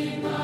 Redeemer.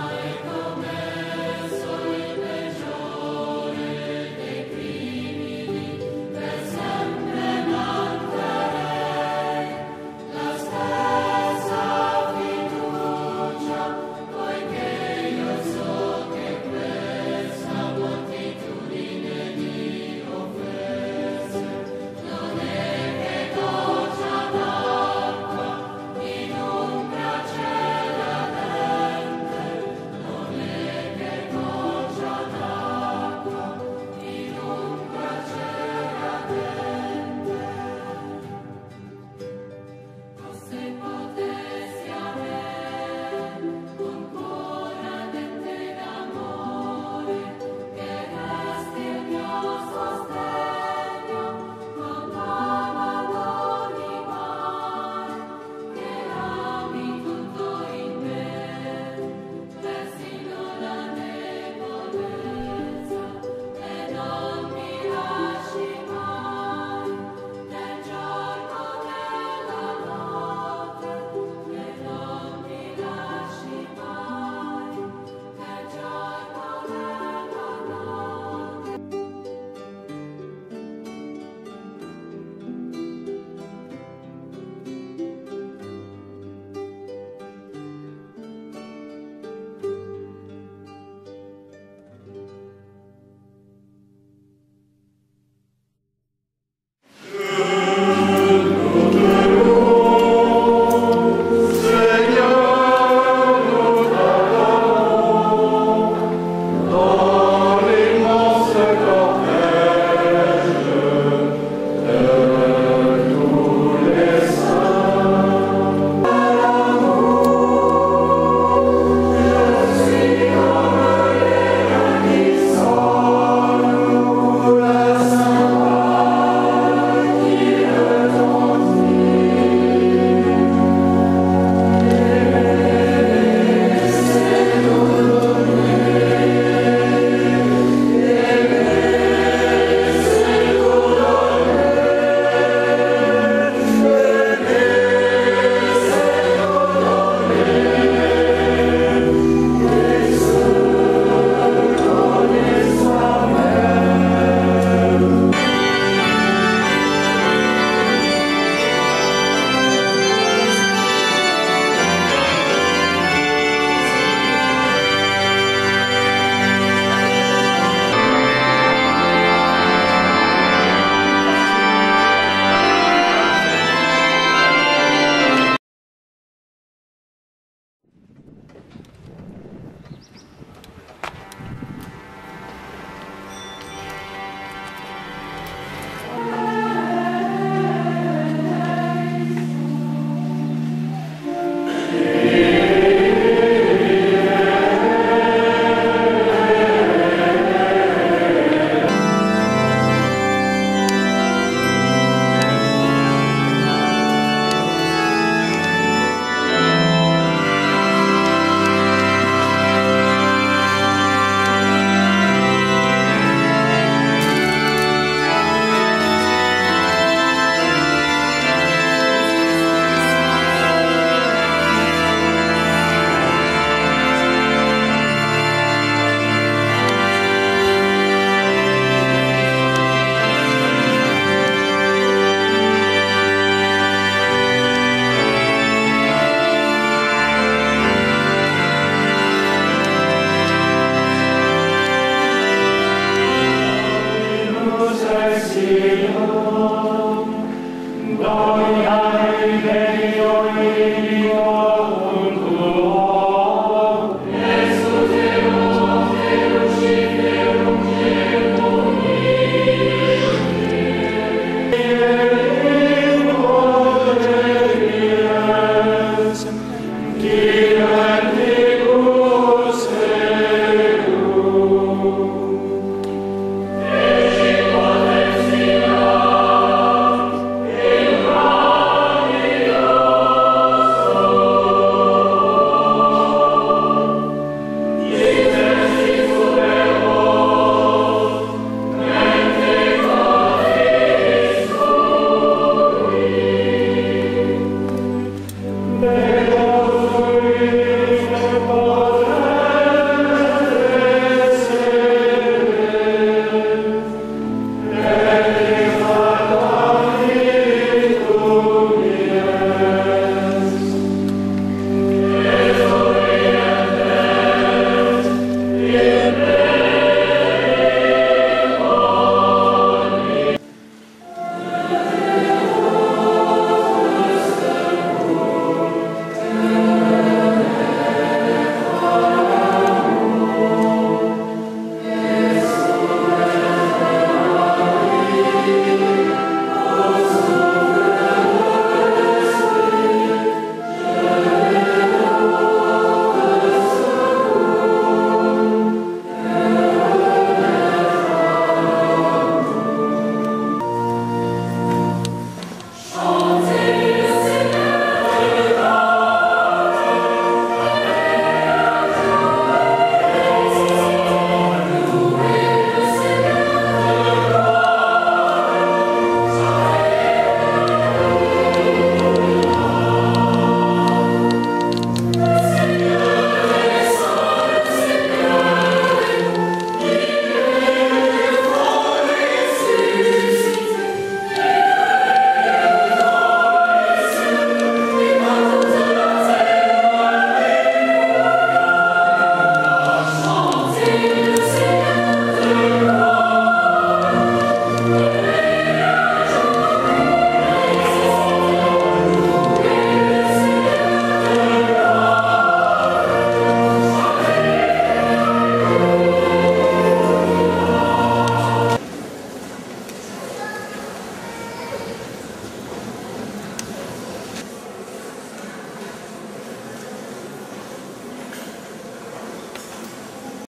Amen.